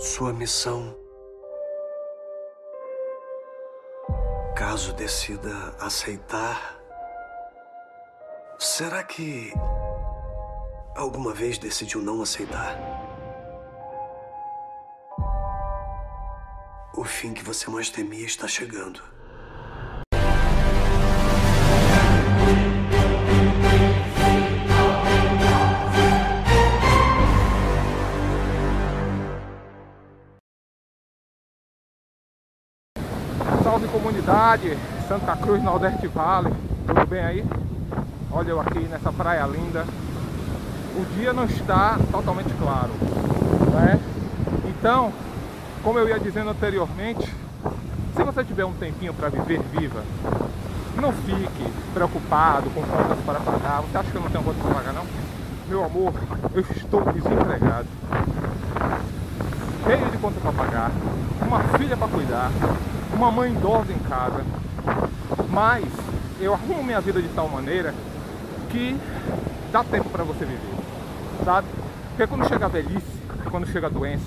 Sua missão, caso decida aceitar, será que alguma vez decidiu não aceitar? O fim que você mais temia está chegando. Salve comunidade, Santa Cruz, Nordeste Vale, tudo bem aí? Olha eu aqui nessa praia linda. O dia não está totalmente claro, né? Então, como eu ia dizendo anteriormente, se você tiver um tempinho para viver, viva. Não fique preocupado com contas para pagar. Você acha que eu não tenho contas para pagar não? Meu amor, eu estou desempregado. Cheio de conta para pagar, uma filha para cuidar, uma mãe idosa em casa. Mas eu arrumo minha vida de tal maneira que dá tempo para você viver, sabe? Porque quando chega a velhice, quando chega a doença,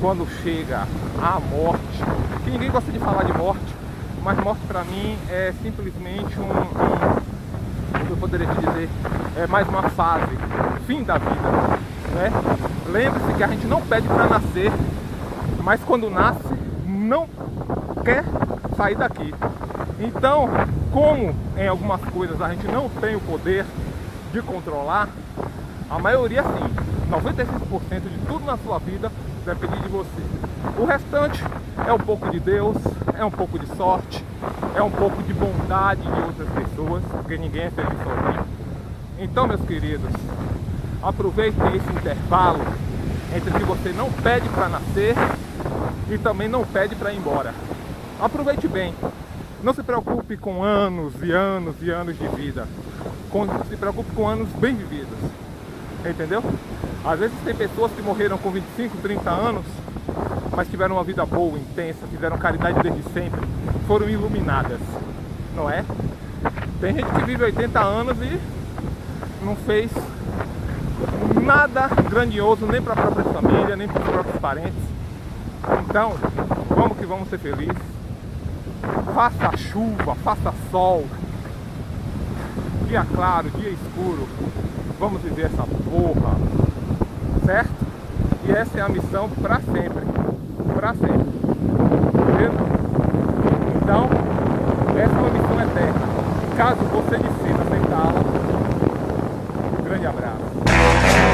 quando chega a morte, que ninguém gosta de falar de morte, mas morte para mim é simplesmente um, um, eu poderia te dizer, é mais uma fase, fim da vida, né? Lembre-se que a gente não pede para nascer, mas quando nasce não quer sair daqui. Então, como em algumas coisas a gente não tem o poder de controlar, a maioria sim, 95% de tudo na sua vida depende de você. O restante é um pouco de Deus, é um pouco de sorte, é um pouco de bondade de outras pessoas, porque ninguém é feliz sozinho. Então, meus queridos, aproveitem esse intervalo entre que você não pede para nascer e também não pede para ir embora. Aproveite bem. Não se preocupe com anos e anos e anos de vida. Se preocupe com anos bem vividos. Entendeu? Às vezes tem pessoas que morreram com 25, 30 anos, mas tiveram uma vida boa, intensa, fizeram caridade desde sempre, foram iluminadas, não é? Tem gente que vive 80 anos e não fez nada grandioso nem para a própria família, nem para os próprios parentes. Então, vamos que vamos ser felizes. Faça chuva, faça sol, dia claro, dia escuro. Vamos viver essa porra, certo? E essa é a missão para sempre, para sempre. Entendeu? Então, essa é uma missão eterna. Caso você decida aceitá-la, grande abraço.